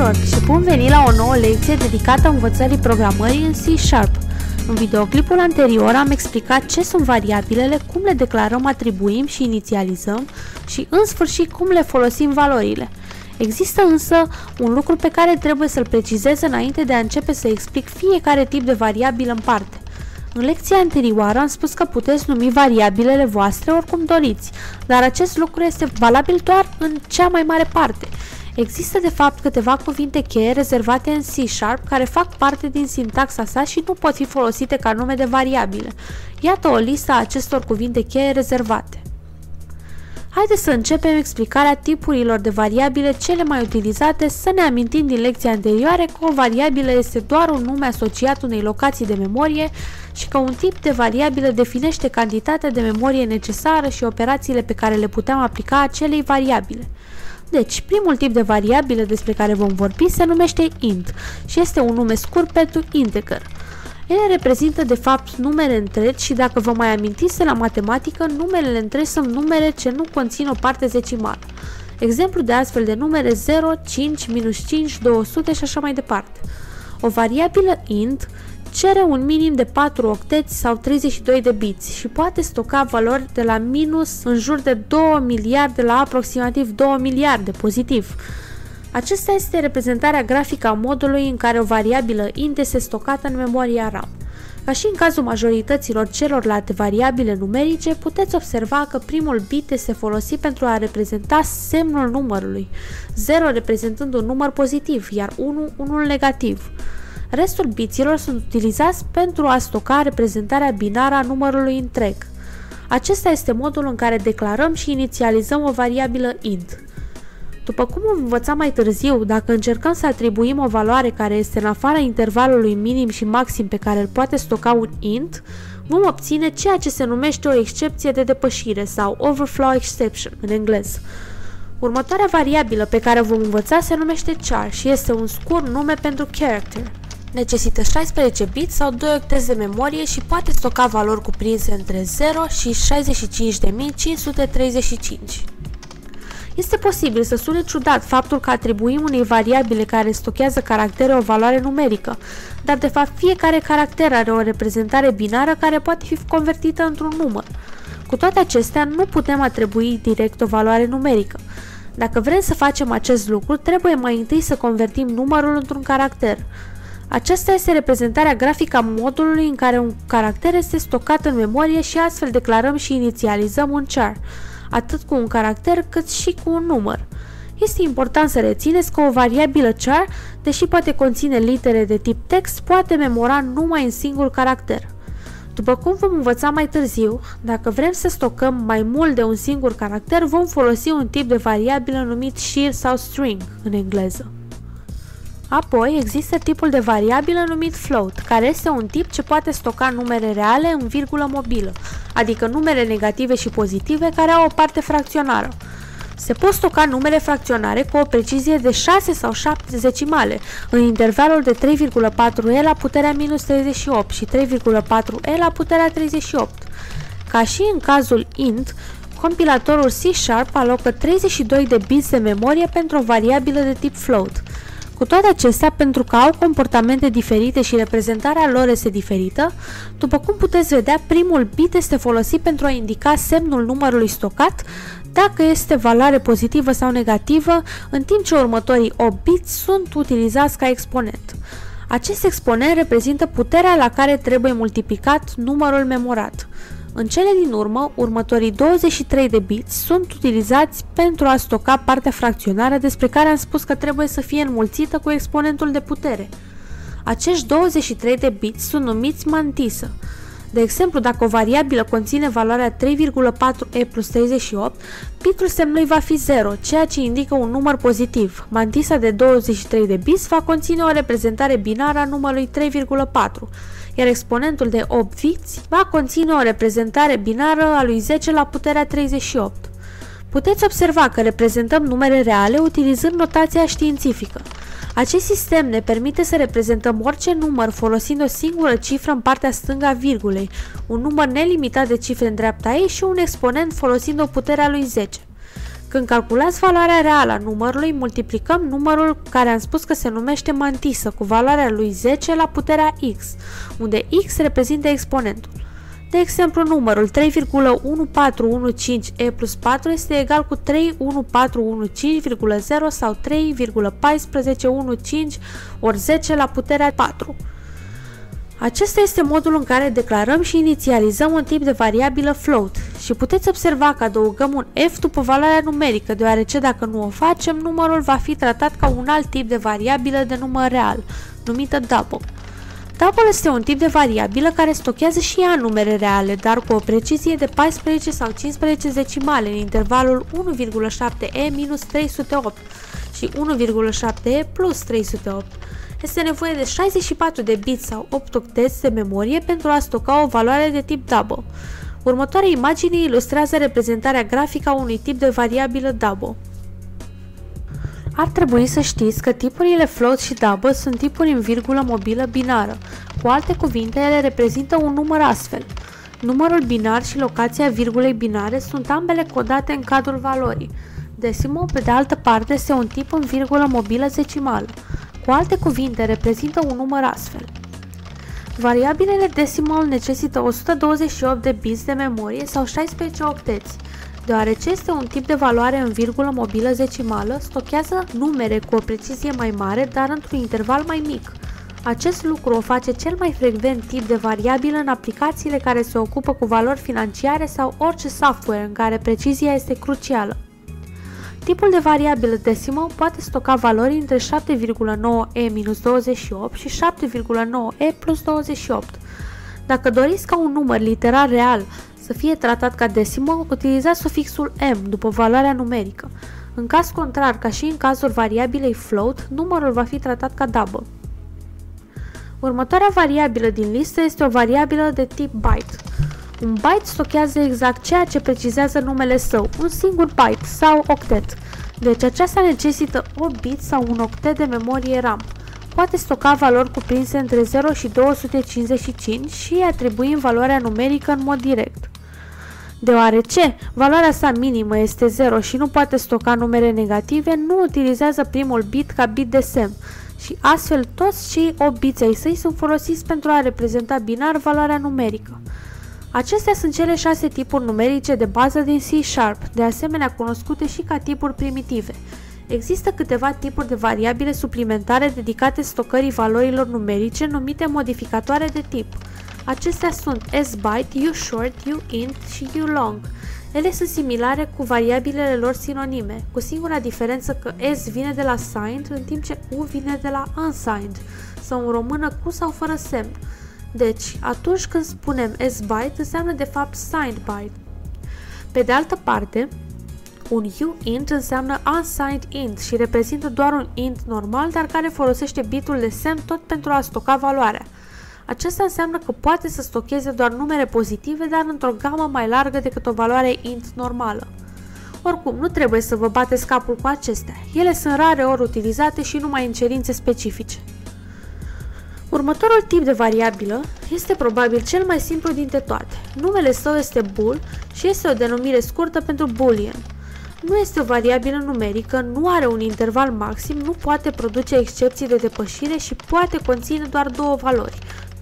tuturor și bun venit la o nouă lecție dedicată învățării programării în C Sharp. În videoclipul anterior am explicat ce sunt variabilele, cum le declarăm, atribuim și inițializăm și în sfârșit cum le folosim valorile. Există însă un lucru pe care trebuie să-l precizez înainte de a începe să explic fiecare tip de variabil în parte. În lecția anterioară am spus că puteți numi variabilele voastre oricum doriți, dar acest lucru este valabil doar în cea mai mare parte. Există de fapt câteva cuvinte cheie rezervate în C-Sharp care fac parte din sintaxa sa și nu pot fi folosite ca nume de variabile. Iată o listă a acestor cuvinte cheie rezervate. Haideți să începem explicarea tipurilor de variabile cele mai utilizate, să ne amintim din lecția anterioare că o variabilă este doar un nume asociat unei locații de memorie și că un tip de variabilă definește cantitatea de memorie necesară și operațiile pe care le putem aplica acelei variabile. Deci, primul tip de variabilă despre care vom vorbi se numește int și este un nume scurt pentru integer. Ele reprezintă de fapt numere întregi și dacă vă mai amintiți de la matematică, numerele întregi sunt numere ce nu conțin o parte decimală. Exemplu de astfel de numere 0, 5, minus 5, 200 și așa mai departe. O variabilă int cere un minim de 4 octeți sau 32 de biți și poate stoca valori de la minus în jur de 2 miliarde la aproximativ 2 miliarde pozitiv. Acesta este reprezentarea grafică a modului în care o variabilă int este stocată în memoria RAM. Ca și în cazul majorităților celorlalte variabile numerice, puteți observa că primul bit este folosit pentru a reprezenta semnul numărului, 0 reprezentând un număr pozitiv, iar 1 unul negativ. Restul biților sunt utilizați pentru a stoca reprezentarea binară a numărului întreg. Acesta este modul în care declarăm și inițializăm o variabilă int. După cum am învățat mai târziu, dacă încercăm să atribuim o valoare care este în afara intervalului minim și maxim pe care îl poate stoca un int, vom obține ceea ce se numește o excepție de depășire sau overflow exception în engleză. Următoarea variabilă pe care o vom învăța se numește char și este un scurt nume pentru character. Necesită 16 bits sau 2 octezi de memorie și poate stoca valori cuprinse între 0 și 65.535. Este posibil să sune ciudat faptul că atribuim unei variabile care stochează caractere o valoare numerică, dar de fapt fiecare caracter are o reprezentare binară care poate fi convertită într-un număr. Cu toate acestea, nu putem atribui direct o valoare numerică. Dacă vrem să facem acest lucru, trebuie mai întâi să convertim numărul într-un caracter. Aceasta este reprezentarea grafică a modului în care un caracter este stocat în memorie și astfel declarăm și inițializăm un char atât cu un caracter cât și cu un număr. Este important să rețineți că o variabilă char, deși poate conține litere de tip text, poate memora numai un singur caracter. După cum vom învăța mai târziu, dacă vrem să stocăm mai mult de un singur caracter, vom folosi un tip de variabilă numit shear sau string în engleză. Apoi există tipul de variabilă numit float, care este un tip ce poate stoca numere reale în virgulă mobilă, adică numere negative și pozitive care au o parte fracționară. Se pot stoca numere fracționare cu o precizie de 6 sau 7 decimale, în intervalul de 3,4e la puterea minus 38 și 3,4e la puterea 38. Ca și în cazul int, compilatorul C-Sharp alocă 32 de bits de memorie pentru o variabilă de tip float. Cu toate acestea, pentru că au comportamente diferite și reprezentarea lor este diferită, după cum puteți vedea, primul bit este folosit pentru a indica semnul numărului stocat, dacă este valoare pozitivă sau negativă, în timp ce următorii 8 bits sunt utilizați ca exponent. Acest exponent reprezintă puterea la care trebuie multiplicat numărul memorat. În cele din urmă, următorii 23 de bits sunt utilizați pentru a stoca partea fracționară despre care am spus că trebuie să fie înmulțită cu exponentul de putere. Acești 23 de bits sunt numiți mantisă. De exemplu, dacă o variabilă conține valoarea 3,4e plus 38, bitul semnului va fi 0, ceea ce indică un număr pozitiv. Mantisa de 23 de bits va conține o reprezentare binară a numărului 3,4 iar exponentul de 8 viți va conține o reprezentare binară a lui 10 la puterea 38. Puteți observa că reprezentăm numere reale utilizând notația științifică. Acest sistem ne permite să reprezentăm orice număr folosind o singură cifră în partea stângă a virgulei, un număr nelimitat de cifre în dreapta ei și un exponent folosind o putere a lui 10. Când calculați valoarea reală a numărului, multiplicăm numărul care am spus că se numește mantisă cu valoarea lui 10 la puterea x, unde x reprezintă exponentul. De exemplu, numărul 3,1415e plus 4 este egal cu 31415,0 sau 3,1415 ori 10 la puterea 4. Acesta este modul în care declarăm și inițializăm un tip de variabilă float și puteți observa că adăugăm un f după valoarea numerică, deoarece dacă nu o facem, numărul va fi tratat ca un alt tip de variabilă de număr real, numită double. Double este un tip de variabilă care stochează și ea numere reale, dar cu o precizie de 14 sau 15 decimale în intervalul 1,7e minus 308 și 1,7e plus 308 este nevoie de 64 de bits sau 8 octeți de memorie pentru a stoca o valoare de tip double. Următoarea imagine ilustrează reprezentarea grafică a unui tip de variabilă double. Ar trebui să știți că tipurile float și double sunt tipuri în virgulă mobilă binară. Cu alte cuvinte, ele reprezintă un număr astfel. Numărul binar și locația virgulei binare sunt ambele codate în cadrul valorii. Decimal, pe de altă parte, este un tip în virgulă mobilă decimală. Cu alte cuvinte, reprezintă un număr astfel. Variabilele decimal necesită 128 de bits de memorie sau 16 octeți. Deoarece este un tip de valoare în virgulă mobilă decimală, stochează numere cu o precizie mai mare, dar într-un interval mai mic. Acest lucru o face cel mai frecvent tip de variabilă în aplicațiile care se ocupă cu valori financiare sau orice software în care precizia este crucială. Tipul de variabilă decimal poate stoca valori între 7,9e-28 și 7,9e plus 28. Dacă doriți ca un număr literar real să fie tratat ca decimal, utilizați sufixul m după valoarea numerică. În caz contrar, ca și în cazul variabilei float, numărul va fi tratat ca double. Următoarea variabilă din listă este o variabilă de tip byte. Un byte stochează exact ceea ce precizează numele său, un singur byte sau octet. Deci aceasta necesită 8 bit sau un octet de memorie RAM. Poate stoca valori cuprinse între 0 și 255 și atribui în valoarea numerică în mod direct. Deoarece valoarea sa minimă este 0 și nu poate stoca numere negative, nu utilizează primul bit ca bit de semn și astfel toți cei 8 biți ai săi sunt folosiți pentru a reprezenta binar valoarea numerică. Acestea sunt cele șase tipuri numerice de bază din C Sharp, de asemenea cunoscute și ca tipuri primitive. Există câteva tipuri de variabile suplimentare dedicate stocării valorilor numerice numite modificatoare de tip. Acestea sunt sbyte, ushort, uint și ulong. Ele sunt similare cu variabilele lor sinonime, cu singura diferență că s vine de la signed, în timp ce u vine de la unsigned, sau în română cu sau fără semn. Deci, atunci când spunem s-byte, înseamnă de fapt signed byte. Pe de altă parte, un uint înseamnă unsigned int și reprezintă doar un int normal, dar care folosește bitul de semn tot pentru a stoca valoarea. Acesta înseamnă că poate să stocheze doar numere pozitive, dar într-o gamă mai largă decât o valoare int normală. Oricum, nu trebuie să vă bateți capul cu acestea. Ele sunt rare ori utilizate și numai în cerințe specifice. Următorul tip de variabilă este probabil cel mai simplu dintre toate. Numele său este bool și este o denumire scurtă pentru boolean. Nu este o variabilă numerică, nu are un interval maxim, nu poate produce excepții de depășire și poate conține doar două valori,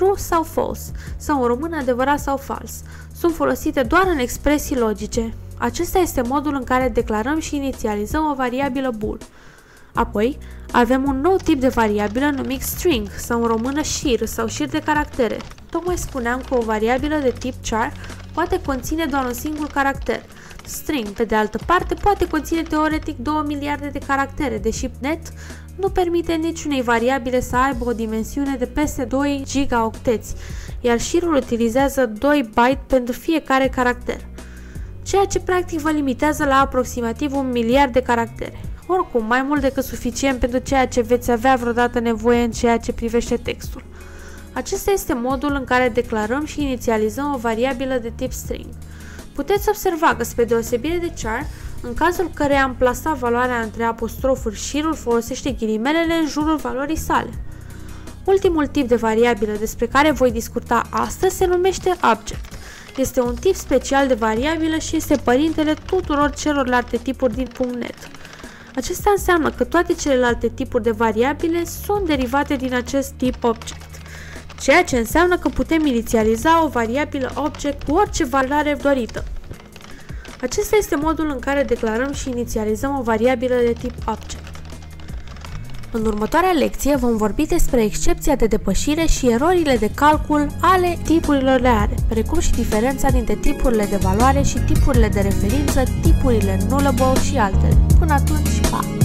true sau false, sau în română adevărat sau fals. Sunt folosite doar în expresii logice. Acesta este modul în care declarăm și inițializăm o variabilă bool. Apoi, avem un nou tip de variabilă numit string sau în română șir sau șir de caractere. Tocmai spuneam că o variabilă de tip char poate conține doar un singur caracter. String, pe de altă parte, poate conține teoretic 2 miliarde de caractere, deși net nu permite niciunei variabile să aibă o dimensiune de peste 2 gigaocteți, iar șirul utilizează 2 byte pentru fiecare caracter, ceea ce practic vă limitează la aproximativ un miliard de caractere. Oricum, mai mult decât suficient pentru ceea ce veți avea vreodată nevoie în ceea ce privește textul. Acesta este modul în care declarăm și inițializăm o variabilă de tip string. Puteți observa că, spre deosebire de char, în cazul care am plasat valoarea între apostrofuri, șirul folosește ghilimelele în jurul valorii sale. Ultimul tip de variabilă despre care voi discuta astăzi se numește object. Este un tip special de variabilă și este părintele tuturor celorlalte tipuri din .NET. Acesta înseamnă că toate celelalte tipuri de variabile sunt derivate din acest tip object, ceea ce înseamnă că putem inițializa o variabilă object cu orice valoare dorită. Acesta este modul în care declarăm și inițializăm o variabilă de tip object. În următoarea lecție vom vorbi despre excepția de depășire și erorile de calcul ale tipurilor reale, precum și diferența dintre tipurile de valoare și tipurile de referință, tipurile nullable și altele. Până atunci, pa!